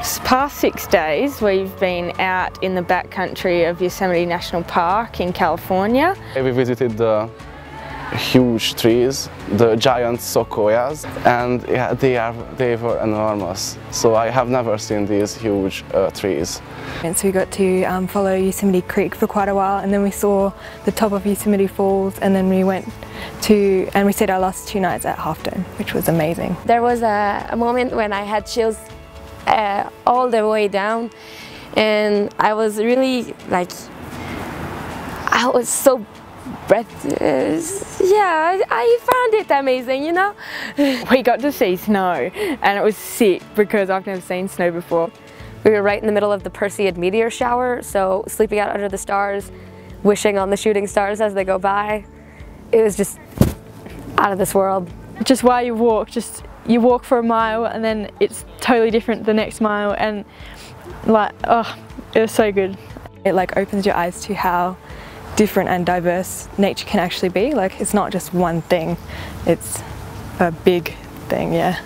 past six days we've been out in the backcountry of Yosemite National Park in California. We visited the huge trees, the giant sequoias, and yeah, they, are, they were enormous. So I have never seen these huge uh, trees. And so we got to um, follow Yosemite Creek for quite a while and then we saw the top of Yosemite Falls and then we went to, and we stayed our last two nights at Half Dome, which was amazing. There was a, a moment when I had chills uh, all the way down and I was really like, I was so breathless. Yeah, I found it amazing, you know. We got to see snow and it was sick because I've never seen snow before. We were right in the middle of the Perseid meteor shower, so sleeping out under the stars, wishing on the shooting stars as they go by. It was just out of this world. Just while you walk, just you walk for a mile and then it's totally different the next mile and like, oh, it was so good. It like opens your eyes to how different and diverse nature can actually be. Like it's not just one thing, it's a big thing, yeah.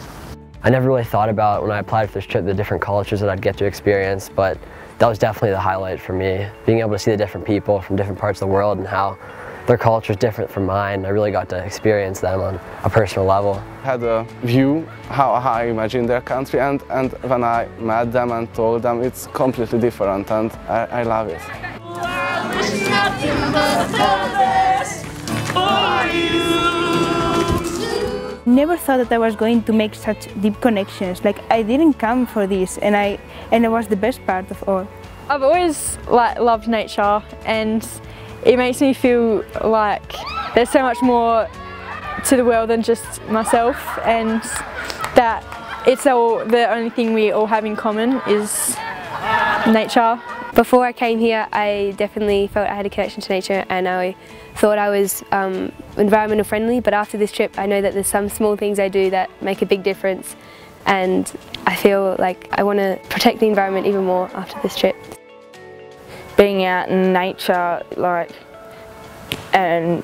I never really thought about when I applied for this trip the different cultures that I'd get to experience, but that was definitely the highlight for me. Being able to see the different people from different parts of the world and how their culture is different from mine. I really got to experience them on a personal level. I had a view how I imagine their country and, and when I met them and told them it's completely different and I, I love it. Never thought that I was going to make such deep connections. Like I didn't come for this, and I and it was the best part of all. I've always like loved nature, and it makes me feel like there's so much more to the world than just myself, and that it's all the only thing we all have in common is nature. Before I came here, I definitely felt I had a connection to nature and I thought I was um, environmental friendly, but after this trip I know that there's some small things I do that make a big difference and I feel like I want to protect the environment even more after this trip. Being out in nature, like, and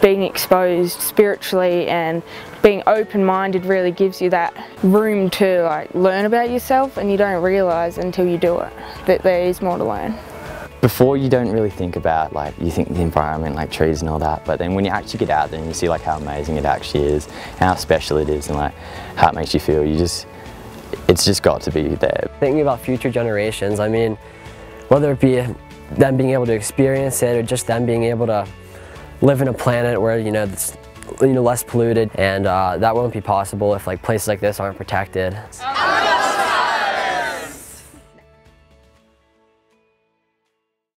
being exposed spiritually and being open-minded really gives you that room to like learn about yourself and you don't realise until you do it that there is more to learn. Before you don't really think about like you think the environment like trees and all that but then when you actually get out there and you see like how amazing it actually is and how special it is and like how it makes you feel you just it's just got to be there. Thinking about future generations I mean whether it be them being able to experience it or just them being able to live in a planet where you know it's you know less polluted and uh, that won't be possible if like places like this aren't protected.